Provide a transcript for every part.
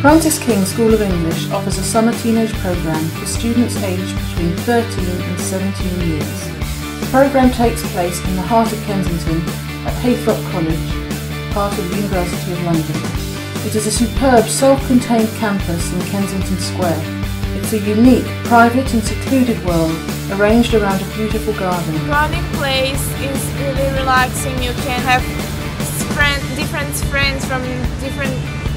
Frances King School of English offers a summer teenage programme for students aged between 13 and 17 years. The programme takes place in the heart of Kensington at Heythrop College, part of the University of London. It is a superb self-contained campus in Kensington Square. It's a unique, private and secluded world arranged around a beautiful garden. Running place is really relaxing. You can have friend, different friends from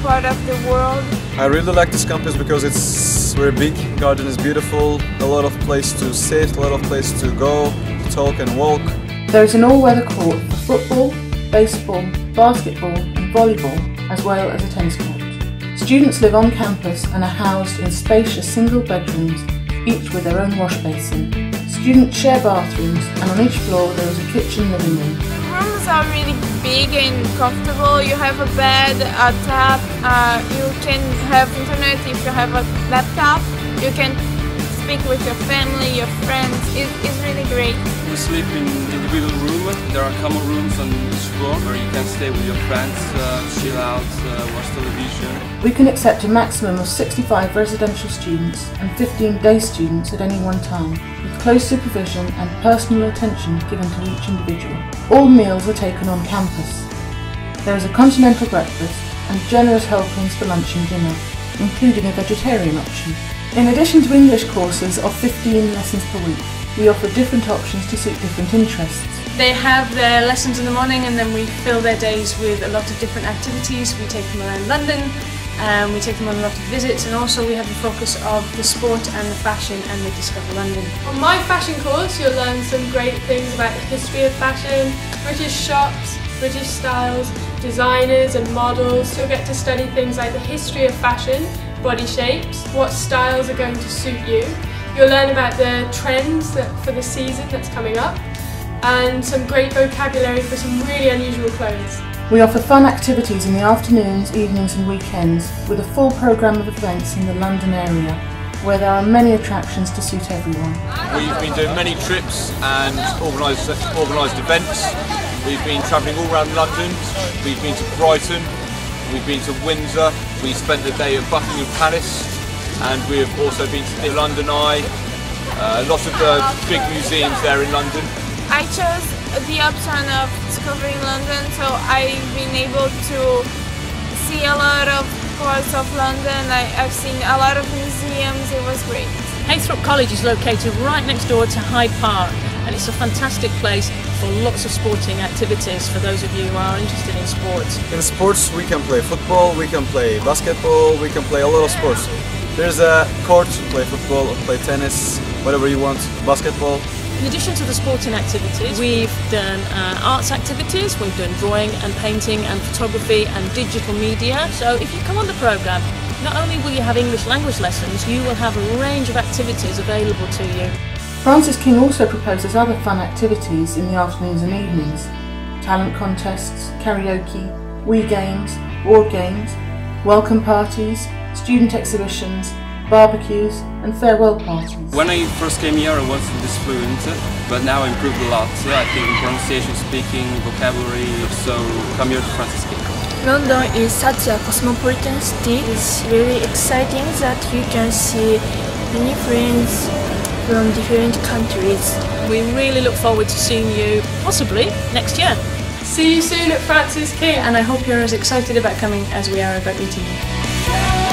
part of the world. I really like this campus because it's very big, garden is beautiful, a lot of place to sit, a lot of place to go, talk and walk. There is an all-weather court for football, baseball, basketball and volleyball, as well as a tennis court. Students live on campus and are housed in spacious single bedrooms, each with their own wash basin. Students share bathrooms and on each floor there is a kitchen living room. Rooms are really big and comfortable. You have a bed, a tap, uh, you can have internet if you have a laptop. You can speak with your family, your friends. It, it's really great. We sleep in individual. There are common rooms on each floor where you can stay with your friends, uh, chill out, uh, watch television. We can accept a maximum of 65 residential students and 15 day students at any one time, with close supervision and personal attention given to each individual. All meals are taken on campus. There is a continental breakfast and generous helpings for lunch and dinner, including a vegetarian option. In addition to English courses of 15 lessons per week, we offer different options to suit different interests. They have their lessons in the morning and then we fill their days with a lot of different activities. We take them around London, um, we take them on a lot of visits and also we have the focus of the sport and the fashion and they discover London. On my fashion course you'll learn some great things about the history of fashion, British shops, British styles, designers and models. You'll get to study things like the history of fashion, body shapes, what styles are going to suit you. You'll learn about the trends that, for the season that's coming up and some great vocabulary for some really unusual clothes. We offer fun activities in the afternoons, evenings and weekends with a full programme of events in the London area where there are many attractions to suit everyone. We've been doing many trips and organised, organised events. We've been travelling all around London. We've been to Brighton, we've been to Windsor, we spent the day at Buckingham Palace and we have also been to the London Eye, uh, lots of the big museums there in London. I chose the option of discovering London, so I've been able to see a lot of parts of London. I, have seen a lot of museums. It was great. Heythrop College is located right next door to Hyde Park and it's a fantastic place for lots of sporting activities for those of you who are interested in sports. In sports we can play football, we can play basketball, we can play a lot of sports. There's a court to play football or play tennis, whatever you want, basketball. In addition to the sporting activities, we've done uh, arts activities, we've done drawing and painting and photography and digital media. So if you come on the programme, not only will you have English language lessons, you will have a range of activities available to you. Frances King also proposes other fun activities in the afternoons and evenings. Talent contests, karaoke, Wii games, board games, welcome parties, student exhibitions, barbecues and farewell parties. When I first came here I wasn't this fluent, but now I improved a lot. I think pronunciation, speaking, vocabulary, so come here to Frances King. London is such a cosmopolitan city. It's really exciting that you can see many friends from different countries. We really look forward to seeing you possibly next year. See you soon at Frances King. And I hope you're as excited about coming as we are about meeting you.